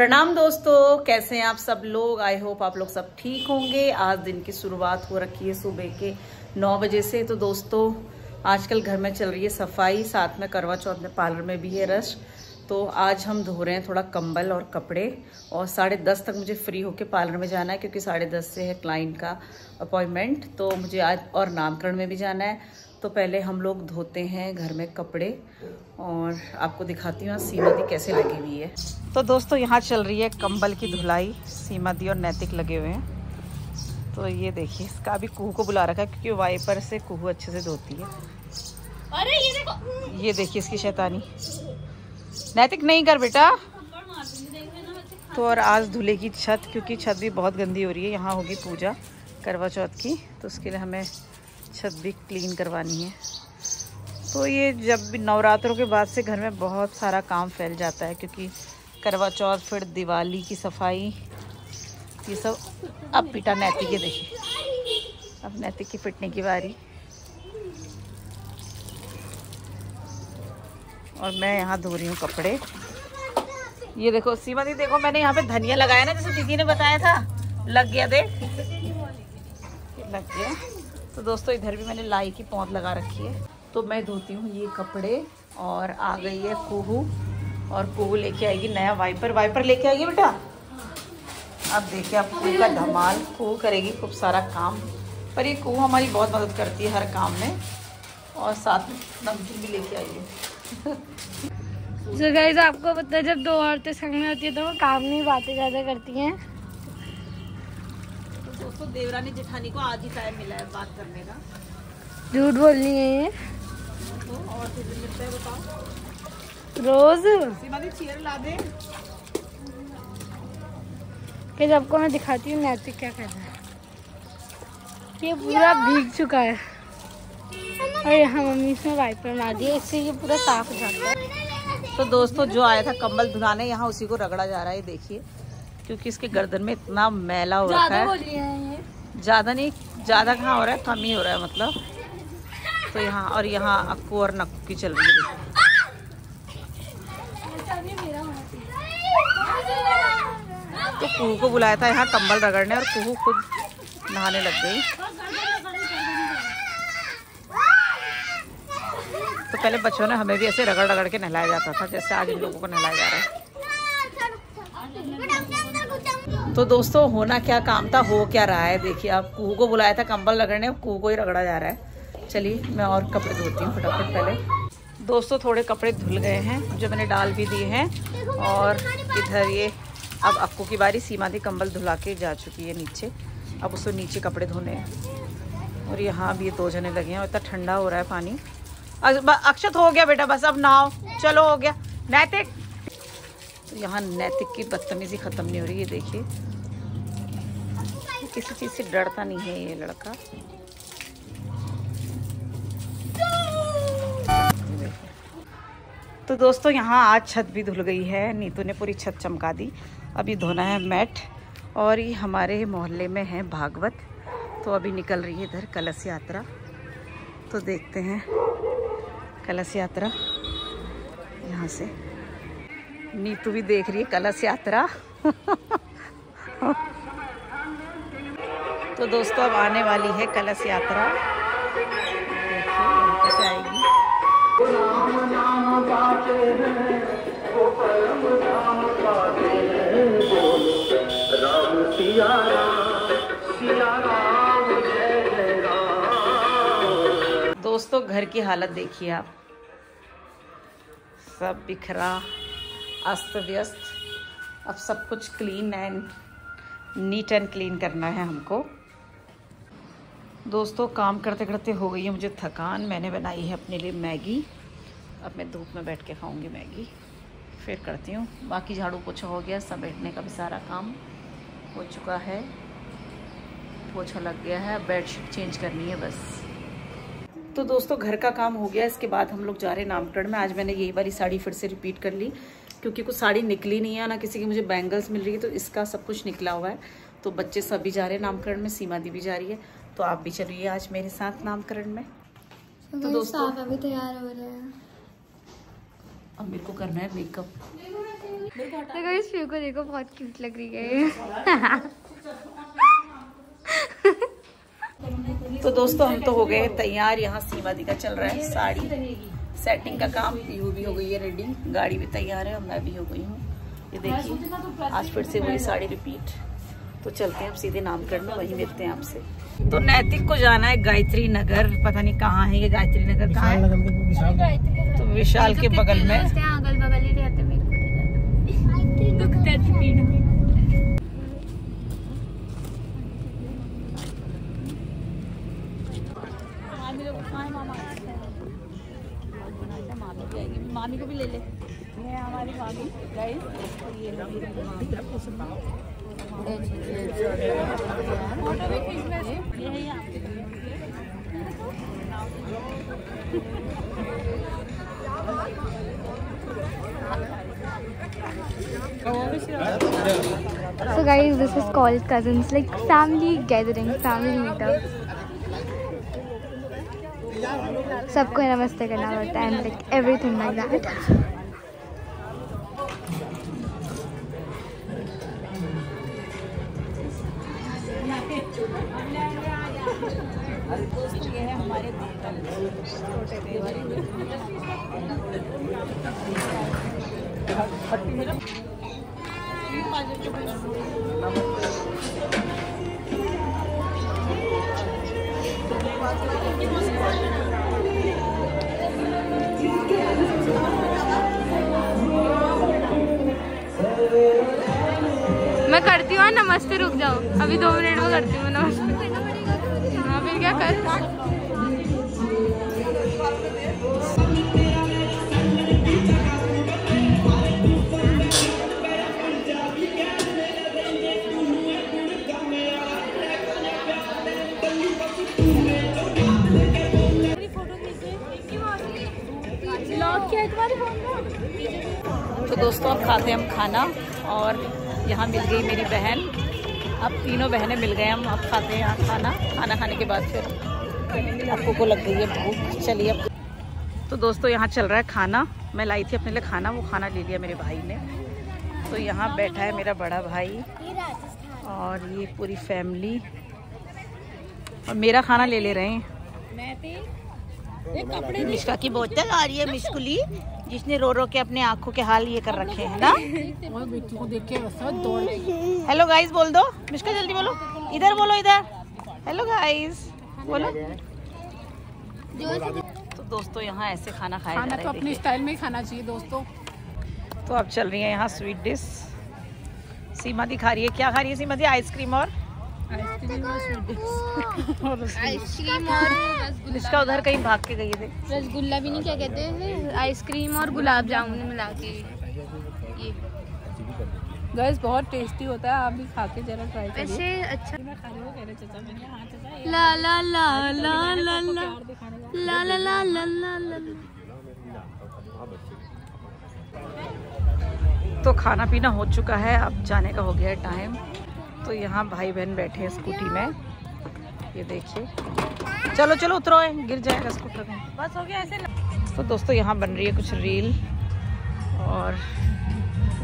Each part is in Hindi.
प्रणाम दोस्तों, कैसे हैं आप सब लोग? आई होप आप लोग सब ठीक होंगे। आज दिन की शुरुआत हो रखी है सुबह के नौ बजे से। तो दोस्तों, आजकल घर में चल रही है सफ़ाई, साथ में करवा चौथ में पार्लर में भी है रश। तो आज हम धो रहे हैं थोड़ा कंबल और कपड़े और साढ़े दस तक मुझे फ्री होके पार्लर में जाना है क्योंकि साढ़े दस से है क्लाइंट का अपॉइंटमेंट तो मुझे आज और नामकरण में भी जाना है। तो पहले हम लोग धोते हैं घर में कपड़े और आपको दिखाती हूँ सीमा दी कैसे लगी हुई है। तो दोस्तों यहाँ चल रही है कंबल की धुलाई। सीमा दी और नैतिक लगे हुए हैं। तो ये देखिए इसका अभी कुहू को बुला रखा है क्योंकि वाइपर से कुहू अच्छे से धोती है। अरे ये देखो। ये देखिए इसकी शैतानी। नैतिक नहीं कर बेटा। तो और आज धुलेगी छत क्योंकि छत भी बहुत गंदी हो रही है। यहाँ होगी पूजा करवा चौथ की। तो उसके लिए हमें छत भी क्लीन करवानी है। तो ये जब भी नवरात्रों के बाद से घर में बहुत सारा काम फैल जाता है, क्योंकि करवा चौथ, फिर दिवाली की सफ़ाई, ये सब अब पिटा नैतिक के देखिए। अब नैतिक की पिटने की बारी। और मैं यहाँ धो रही हूँ कपड़े। ये देखो, सीमा दी देखो, मैंने यहाँ पे धनिया लगाया ना, जैसे दीदी ने बताया था। लग गया, देख। लग गया। तो दोस्तों, इधर भी मैंने लाई की पौध लगा रखी है। तो मैं धोती हूँ ये कपड़े और आ गई है कुहू और कुहू लेके आएगी नया वाइपर। वाइपर लेके आएगी बेटा? अब देखिए आप कुहू का धमाल, कुहू करेगी खूब सारा काम। पर ये कुहू हमारी बहुत मदद करती है हर काम में और साथ में नमकीन भी लेके आई है so आपको पता है, जब दो औरतें संग में होती है तो वो काम नहीं, बातें ज़्यादा करती हैं। तो देवरानी जेठानी को आज ही टाइम मिला है बात करने का। झूठ बोलनी है ये। तो और किस दिन मिलता है बताओ। रोज? सीमा दी चेयर ला दे। कि आपको मैं दिखाती हूँ नैतिक क्या कर रहा है। ये पूरा भीग चुका है। और यहाँ मम्मी इसमें वाइपर मार दिया इससे ये पूरा साफ़ हो जाता है। तो दोस्तों जो आया था कंबल धुलाने यहाँ उसी को रगड़ा जा रहा है देखिए। क्योंकि इसके गर्दन में इतना मैला हो रखा है। है ज़्यादा नहीं, ज़्यादा कहाँ हो रहा है? कम ही हो रहा है मतलब। तो यहाँ, और यहाँ अक्कू और नक्कू की चल रही है। तो कुहू को बुलाया था, यहाँ कंबल रगड़ने, और कुहू खुद नहाने लग गई। तो पहले बच्चों ने हमें भी ऐसे रगड़ रगड़ के नहलाया जाता था, जैसे आज इन लोगों को नहलाया जा रहा है। तो दोस्तों, होना क्या काम था, हो क्या रहा है? देखिए आप कुहू को बुलाया था कंबल रगड़ने कुहू को ही रगड़ा जा रहा है। चलिए, मैं और कपड़े धोती हूँ फटाफट पहले। दोस्तों, थोड़े कपड़े धुल गए हैं, जो मैंने डाल भी दिए हैं। और इधर ये, अब अक्कू की बारी, सीमा दी कंबल धुला के जा चुकी है नीचे। अब उसको नीचे कपड़े धोने हैं। और यहाँ भी ये दो जने लगे हैं, और इतना ठंडा हो रहा है पानी। अक्षत हो गया बेटा, बस अब नहाओ। चलो, हो गया। नैतिक तो यहाँ नैतिक की बदतमीजी खत्म नहीं हो रही है देखिए। किसी चीज़ से डरता नहीं है ये लड़का। तो दोस्तों, यहाँ आज छत भी धुल गई है। नीतू ने पूरी छत चमका दी। अभी धोना है मैट और ये हमारे मोहल्ले में है भागवत। तो अभी निकल रही है इधर कलश यात्रा। तो देखते हैं कलश यात्रा यहाँ से। नीतू भी देख रही है कलश यात्रा। तो दोस्तों, अब आने वाली है कलश यात्रा। दोस्तों, घर की हालत देखिए आप। सब बिखरा। अस्त व्यस्त। अब सब कुछ clean and neat and clean करना है हमको। दोस्तों, काम करते करते हो गई है, मुझे थकान मैंने बनाई है अपने लिए मैगी। अब मैं धूप में बैठ के खाऊँगी मैगी। फिर करती हूँ। बाकी झाड़ू पोछा हो गया समेटने का भी सारा काम हो चुका है। पोछा लग गया है, बेडशीट चेंज करनी है बस। तो दोस्तों, घर का काम हो गया, इसके बाद हम लोग जा रहे हैं नामकरण में। आज मैंने यही वाली साड़ी फिर से रिपीट कर ली। क्योंकि कुछ साड़ी निकली नहीं है ना किसी की मुझे बैंगल्स मिल रही है तो इसका सब कुछ निकला हुआ है। तो बच्चे सभी जा रहे हैं नामकरण में सीमा दी भी जा रही है। तो आप भी चलिए आज मेरे साथ नामकरण में। तो दोस्तों अभी तैयार हो रहे हैं। अब मेरे को करना है मेकअप देखो इस व्यू को देखो बहुत क्यूट लग रही है। तो दोस्तों हम तो हो गए तैयार यहाँ सीमा दी का चल रहा है साड़ी। सेटिंग का काम। पीहू भी हो गई है रेडी गाड़ी भी तैयार है और मैं भी हो गई हूँ। ये देखिए आज फिर से वही साड़ी रिपीट तो चलते हैं हम सीधे नामकरण में वहीं मिलते हैं आपसे। तो नैतिक को जाना है गायत्री नगर पता नहीं कहाँ है ये गायत्री नगर कहाँ है? तो विशाल के बगल में। अगल बगल ही रहते मेरे को दुख दर्द पीड़ा मामी को भी ले ले ये हमारी मामी गाइस ये है यहाँ So guys, this is called cousins, like family gathering, family meetup. सबको नमस्ते करना पड़ता है and like everything like that मैं करती हूँ हाँ, नमस्ते रुक जाओ। अभी दो मिनट में करती हूँ नमस्ते। हाँ फिर क्या कर? तो दोस्तों अब खाते हैं हम खाना और यहाँ मिल गई मेरी बहन। अब तीनों बहनें मिल गए हम अब खाते हैं यहाँ खाना। खाना खाने के बाद फिर आपको को लग गई है भूख चलिए अब। तो दोस्तों यहाँ चल रहा है खाना। मैं लाई थी अपने लिए खाना वो खाना ले लिया मेरे भाई ने। तो यहाँ बैठा है मेरा बड़ा भाई और ये पूरी फैमिली। और मेरा खाना ले ले रहे हैं। मिश्का की बोतल आ रही है मिश्कुली। जिसने रो रो के अपने आँखों के हाल ये कर रखे हैं ना? हेलो गाइस बोल दो। मिश्का जल्दी बोलो। इधर बोलो इधर। हेलो गाइस बोलो। तो दोस्तों यहाँ ऐसे खाना खाया खाना तो अपने स्टाइल में ही खाना चाहिए दोस्तों। तो अब चल रही है यहाँ स्वीट डिश सीमा दी खा रही है। क्या खा रही है सीमा दी आइसक्रीम और? आइसक्रीम और इसका उधर कहीं भाग के गई थी रसगुल्ला भी नहीं क्या कहते हैं? आइसक्रीम और गुलाब जामुन मिला के। ये। गैस बहुत टेस्टी होता है आप भी खा के जरा ट्राई करिए। वैसे अच्छा मैं खा रही हूँ कह रहे चाचा मैंने हाँ चाचा ला ला ला ला ला ला। ला ला ला ला ला ला तो खाना पीना हो चुका है अब जाने का हो गया है टाइम तो यहाँ भाई बहन बैठे हैं स्कूटी में। ये देखिए। चलो चलो, उतरो गिर जाएगा स्कूटर में। बस हो गया ऐसे तो दोस्तों, यहाँ बन रही है कुछ रील। और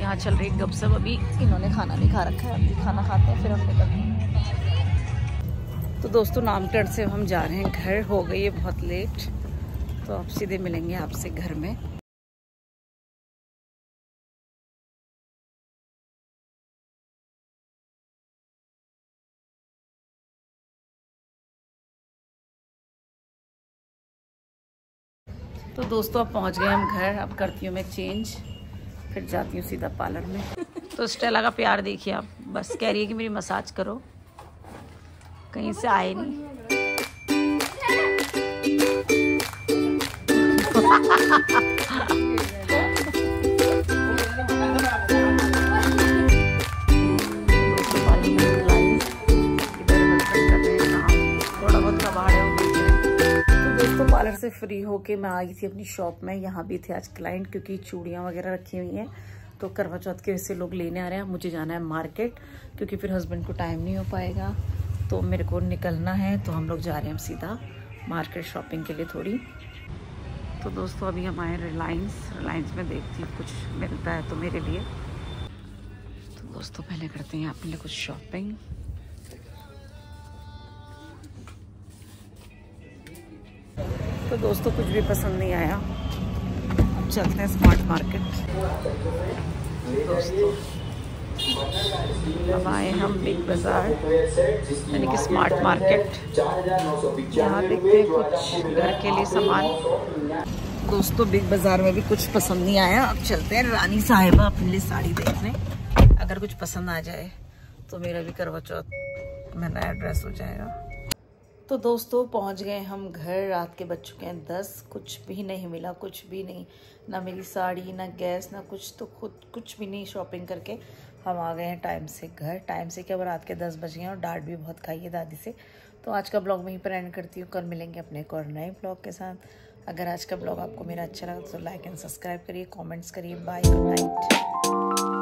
यहाँ चल रही है गपशप। अभी इन्होंने खाना नहीं खा रखा है। अभी खाना खाते हैं, फिर हम निकलते तो दोस्तों, नामकरण से हम जा रहे हैं। घर हो गई है, बहुत लेट तो आप सीधे मिलेंगे आपसे घर में। तो दोस्तों, अब पहुँच गए हम घर। अब करती हूँ मैं चेंज फिर जाती हूँ सीधा पार्लर में। तो स्टेला का प्यार देखिए आप, बस कह रही है कि मेरी मसाज करो। कहीं से आए नहीं। फ्री होके मैं आई थी अपनी शॉप में। यहाँ भी थे आज क्लाइंट क्योंकि चूड़ियाँ वगैरह रखी हुई हैं। तो करवा चौथ के वैसे लोग लेने आ रहे हैं। मुझे जाना है मार्केट क्योंकि फिर हस्बैंड को टाइम नहीं हो पाएगा। तो मेरे को निकलना है। तो हम लोग जा रहे हैं हम सीधा मार्केट शॉपिंग के लिए थोड़ी। तो दोस्तों, अभी हम आए रिलायंस रिलायंस में देखती हूँ कुछ मिलता है तो मेरे लिए। तो दोस्तों, पहले करते हैं अपने लिए कुछ शॉपिंग तो दोस्तों कुछ भी पसंद नहीं आया। अब चलते हैं स्मार्ट मार्केट दोस्तों, अब आए हम बिग बाज़ार यानी कि स्मार्ट मार्केट यहाँ देखते हैं कुछ घर के लिए सामान। दोस्तों बिग बाज़ार में भी कुछ पसंद नहीं आया। अब चलते हैं रानी साहिबा अपने लिए साड़ी देखने अगर कुछ पसंद आ जाए तो मेरा भी करवा चौथ में नया ड्रेस हो जाएगा। तो दोस्तों पहुँच गए हम घर, रात के बज चुके हैं दस। कुछ भी नहीं मिला, कुछ भी नहीं। ना मेरी साड़ी, ना गैस, ना कुछ तो खुद कुछ भी नहीं शॉपिंग करके हम आ गए हैं टाइम से घर। टाइम से क्या रात के दस बज गए हैं और डांट भी बहुत खाई है दादी से। तो आज का ब्लॉग वहीं पर एंड करती हूँ। कल मिलेंगे अपने एक और नए ब्लॉग के साथ। अगर आज का ब्लॉग आपको मेरा अच्छा लगा तो लाइक एंड सब्सक्राइब करिए, कॉमेंट्स करिए। Bye good night